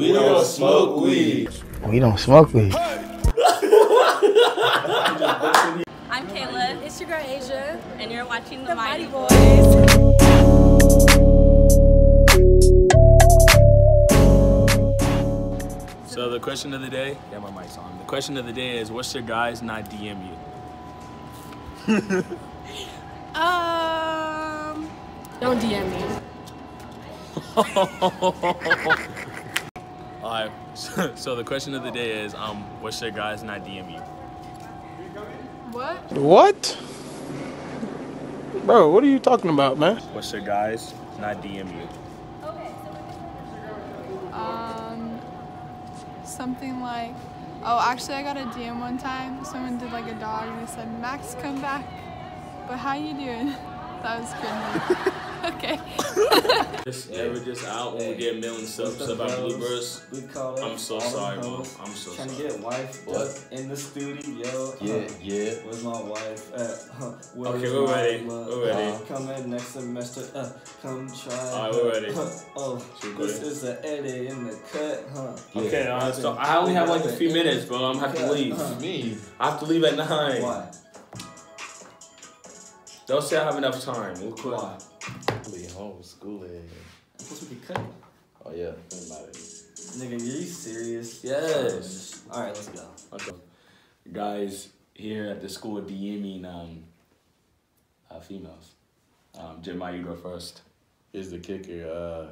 We don't smoke weed. We don't smoke weed. I'm Kayla, It's your girl Asia. and you're watching The, The Mighty, Mighty Boys. Boys. So the question of the day, yeah, my mic's on. The question of the day is, what's your guys not DM you? Um, don't DM me. All right. So, so the question of the day is, um, what's your guys not DM you? What? What? Bro, what are you talking about, man? What's your guys not DM you? Um, something like, oh, actually, I got a DM one time. Someone did like a dog and they said, Max, come back. But how you doing? That was good. okay. Just ever just out when we get a million subs about bloopers. We call it I'm so sorry, bro. I'm so Trying sorry. to get wife What? in the studio. Yeah, yeah. Where's my wife at? Huh, where's Okay, we're my ready. love? We're ready. Uh, come in next semester. Uh, come try. Alright, we're ready. oh, Should this in? is the edit in the cut, huh? Okay, uh, so I only have like a few minutes, bro. I'm gonna have to leave. Uh, Me. I have to leave at nine. Why? Don't say I have enough time. We'll quit. Why? Be home schooling. I'm supposed to be cut. Oh yeah, think about it. Nigga, are you serious? Yes. Alright, let's go. Okay. Guys here at the school DMing um, uh, females. Um, Jeremiah, you go first. Here's the kicker. Uh,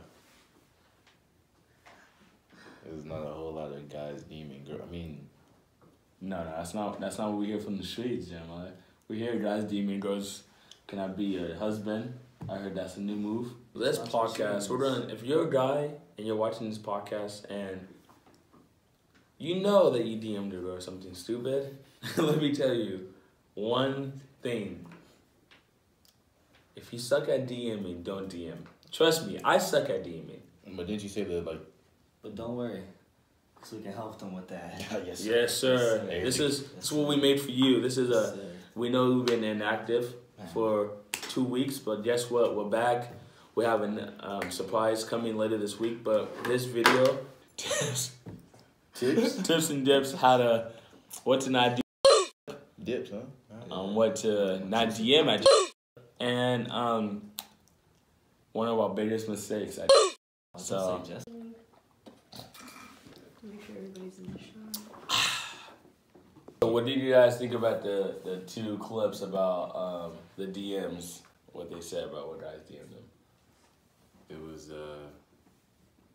there's not a whole lot of guys DMing girl. I mean, No, no, that's not that's not what we hear from the streets, Jeremiah. We hear guys DMing girls. Can I be your husband? I heard that's a new move. This That's podcast, we're means. gonna. If you're a guy and you're watching this podcast and you know that you DM'd her or something stupid, let me tell you one thing. If you suck at DMing, don't DM. Trust me, I suck at DMing. but didn't you say that like? But don't worry. Because we can help them with that. yes. sir. Yes, sir. Yes, This sir. is this is what we made for you. This is a. Sir. We know we've been inactive for two weeks, but guess what? We're back. We have a um, surprise coming later this week. But this video, tips, Tips. tips and dips, how to, what to not do, Dips, huh? um, what to not DM at, and um, one of our biggest mistakes. I, so Say just- So what did you guys think about the, the two clips about um, the DMs? What they said about what guys DM'd them? It was uh,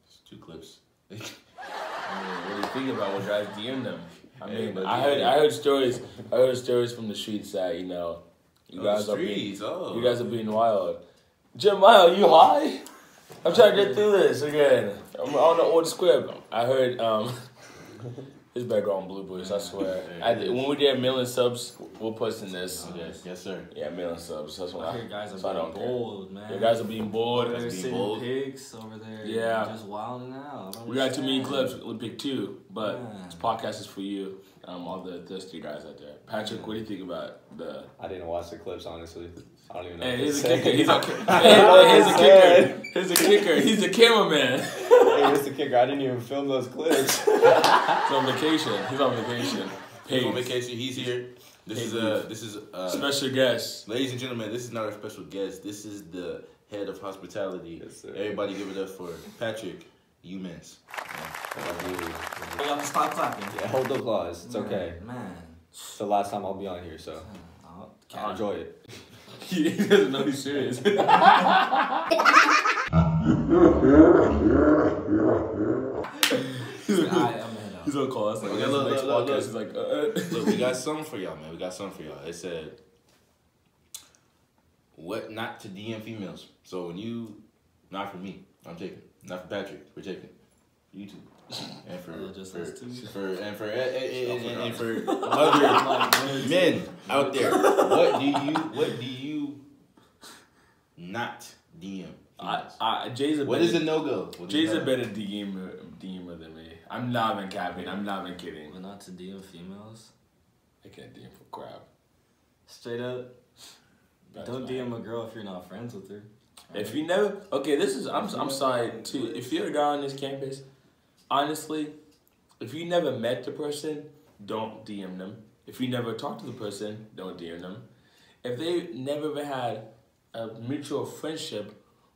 just two clips. I mean, what do you think about what guys DM'd them? I Hey, mean, but I heard I heard stories. I heard stories from the streets that you know, you Oh, guys the are being oh. you guys are being wild. Jeremiah, are you high? I'm trying to get through this again. I'm on the old script. I heard um, his background bloopers. I swear. Yeah, I, it is. when we get a million subs, we'll post in this. Yes, yes, sir. Yeah, million subs. That's what I I. hear guys are so I being don't care. bold, man. You guys are being bored. They're being bold. pigs over there. Yeah. Just wilding out. I don't We got too many understand. clips. We'll pick two, but Yeah. this podcast is for you. Um, all the thirsty guys out there. Patrick, what do you think about the? I didn't watch the clips honestly. I don't even know. Hey, what to here's a kicker. He's a, hey, here's a kicker. Here's a kicker. He's a cameraman. hey, that's the kicker. I didn't even film those clips. He's on vacation. He's on vacation. He's on Paid. vacation. He's here. This Hey, is uh, this is uh, Special guest. ladies and gentlemen. This is not our special guest. This is the head of hospitality. Yes, sir. Everybody, give it up for Patrick Youmans. We got to stop clapping. yeah, hold the applause. It's Man, okay. Man. It's the last time I'll be on here, so Oh, enjoy it. he doesn't know he's serious. He's like, "Alright, I'm head out." He's on call. us like, Okay, that's look, next look, look, podcast. He's like, uh, uh. Look, we got something for y'all, man. We got something for y'all. It said, "What not to DM females." So when you, not for me, I'm taking. Not for Patrick, we're taking. You two. And for, just for, us two? for and for and, and, and, and for other men out there, what do you what do you not DM? I. I, Jay's a what better, is a no go? Jay's a better DMer, DMer than me. I'm not even capping. I'm not even kidding. But not to DM females. I can't DM for crap. Straight up, That's don't. DM a girl if you're not friends with her. If you never, okay, this is I'm I'm sorry too. If you're a guy on this campus, honestly, if you never met the person, don't DM them. If you never talked to the person, don't DM them. If they never had a mutual friendship,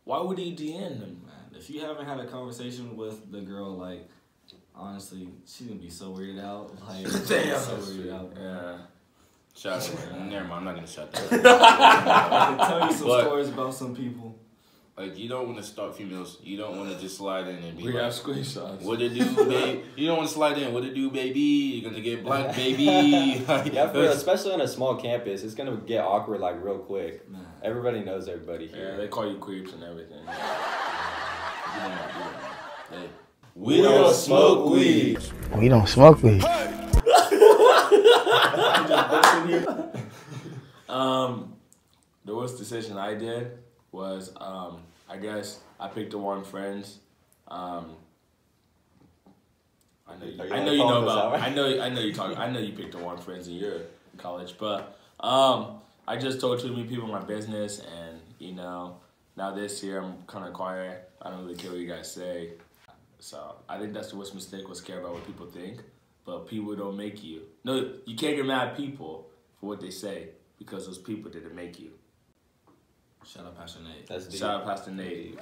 why would he DM them? Man, if you haven't had a conversation with the girl, like, honestly, she's gonna be so weirded out. Like, Damn. so weirded out. Yeah. Shout out. Never mind. I'm not gonna shout that. I can tell you some But- stories about some people. Like you don't want to stalk females. You don't want to just slide in and be We like, have screenshots. "What it do, baby? You don't want to slide in. What it do, baby? You're gonna get black, baby. Yeah, for real, especially on a small campus, it's gonna get awkward like real quick. Man. Everybody knows everybody here. Yeah, they call you creeps and everything. Hey, We don't smoke weed. We don't smoke weed. Um, the worst decision I did was, um, I guess I picked the one friends. Um, I know you, I know you know about. out? I know I know you talk. I know you picked the one friends in your college, but um, I just told too many people my business, and you know, now this year I'm kind of quiet. I don't really care what you guys say. So I think that's the worst mistake was care about what people think, but people don't make you. No, you can't get mad at people for what they say because those people didn't make you. Shout out Pastor Nate. That's deep. Shout out Pastor Nate.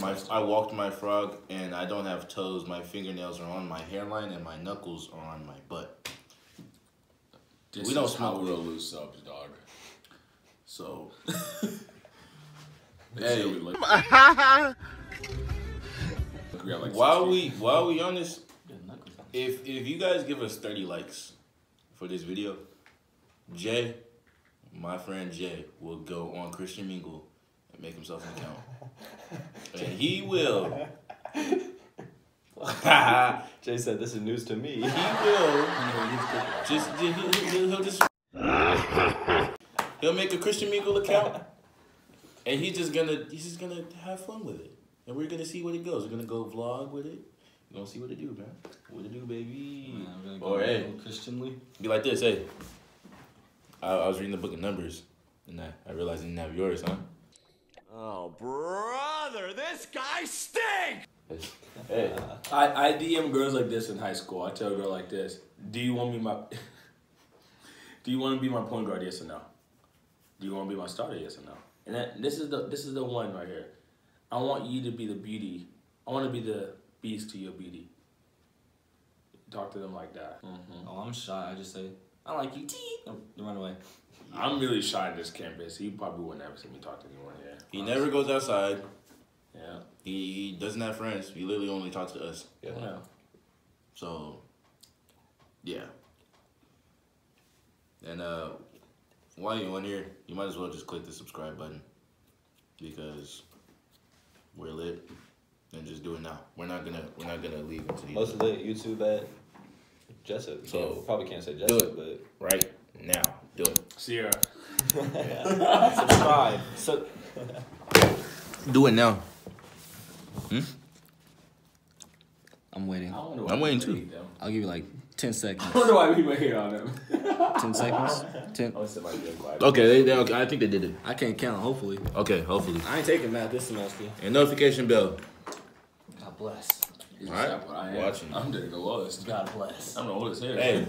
my I walked my frog and I don't have toes. My fingernails are on my hairline and my knuckles are on my butt. This We don't smoke we'll weed. subs, dog. So Hey. say we we got like while we while we on this, if if you guys give us thirty likes for this video, Jay, my friend Jay, will go on Christian Mingle and make himself an account, and he will. Jay said this is news to me. He will just he'll, he'll, he'll just he'll make a Christian Mingle account, and he's just gonna he's just gonna have fun with it, and we're gonna see what it goes. We're gonna go vlog with it. We're gonna see what it do, man. What it do, baby? Man, we're gonna go Or hey, real Christianly. be like this, hey. I, I was reading the book of Numbers, and I, I realized I didn't have yours, huh? Oh, brother, this guy stinks! Hey, I, I DM girls like this in high school. I tell a girl like this, do you want me my Do you want to be my point guard, yes or no? Do you want to be my starter, yes or no? And that, this is the this is the one right here. I want you to be the beauty. I want to be the beast to your beauty. Talk to them like that. Mm -hmm. Oh, I'm shy. I just say, I like you. Tee. Oh, they run away. I'm really shy on this campus. He probably wouldn't ever see me talk to anyone here. he never goes outside. Yeah. He, he doesn't have friends. He literally only talks to us. Yeah. yeah. So, yeah. And uh, while you're on here, you might as well just click the subscribe button because we're lit. And just do it now. We're not gonna we're not gonna leave until you Most do it. lit YouTube at Jessup. So, So probably can't say do Jessup, it. but right now. Do it. Sierra. subscribe. So Do it now. Hmm? I'm waiting. I I'm waiting too. hate. I'll give you like 10 seconds. I wonder why people hate on them. 10 seconds? 10. Oh, somebody being quiet. Okay, they, they okay. I think they did it. I can't count, hopefully. Okay, hopefully. I ain't taking math this semester. And notification bell. God bless. He's Alright, exactly what I am. watching. I'm the lowest. God bless. I'm the oldest here. Hey.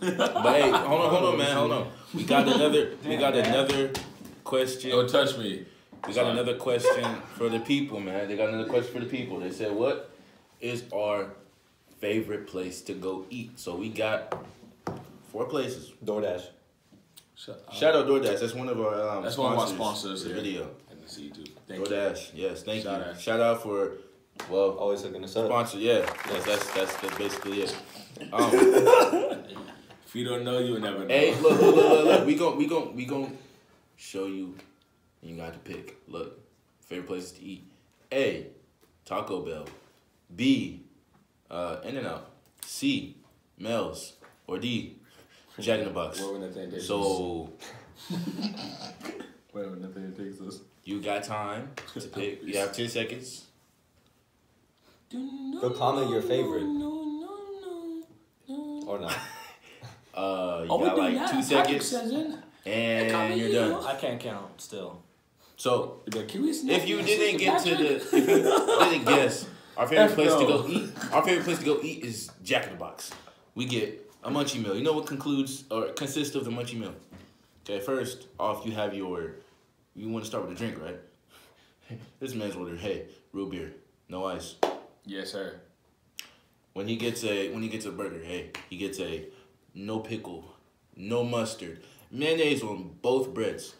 but hey, hold on, hold on, man, hold on. We got another. We got another question. Don't touch me. We got another question for the people, man. They got another question for the people. They said, "What is our favorite place to go eat?" So we got four places. DoorDash. Shut. Shout out DoorDash. That's one of our um, That's one of our sponsors sponsors for the video. I can see you too. Thank you. DoorDash. Yes, thank Shout you. out. Shout out for well Always hooking us up. sponsor. Yeah, yes, that's that's that's basically it. Um, If you don't know, you'll never know. Hey, look, look, look, look, look. We gon' we gon' we gon' show you. and You got to pick. Look, favorite places to eat. A, Taco Bell. B, uh, In and Out. C, Mel's. Or D, Jack in the Box. Where when that thing takes us. So Where when that thing takes us. you got time to pick. You have ten seconds. Go comment your favorite. Or not. Uh, you Oh, we got do like that. two seconds, says and you're you. done. I can't count still. So if you didn't get to the, if you didn't guess, our favorite F place to go eat, our favorite place to go eat is Jack in the Box. We get a munchie meal. You know what concludes or consists of the munchie meal? Okay, first off, you have your, you want to start with a drink, right? This man's ordered, hey, root beer, no ice. Yes, sir. When he gets a when he gets a burger, hey, he gets a no pickle, no mustard, mayonnaise on both breads,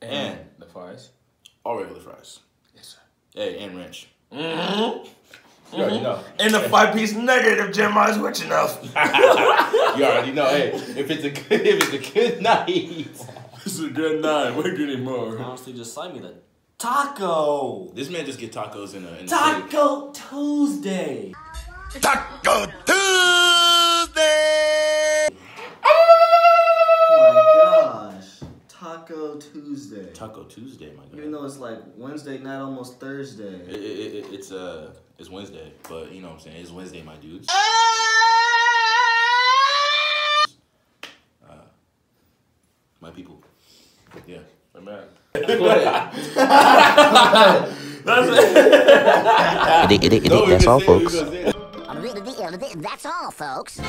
and the fries. all regular fries. Yes, sir. Hey, and ranch. Mm-hmm. You already know. Mm-hmm. And the five piece nugget if Jeremiah's rich enough. You already know. Hey, if it's a good, if it's a good night. this is a good night. We're getting more. Honestly, just sign me the taco. This man just get tacos in a, in a. Taco Tuesday. Taco Tuesday! Oh my gosh. Taco Tuesday. Taco Tuesday, my Even though it's like Wednesday night, almost It, Thursday. it, it, it's uh it's Wednesday, but you know what I'm saying. It's Wednesday, my dudes. Uh, my people. Yeah. My man. That's That's gonna all, say it, we folks. gonna say it. That's all, folks.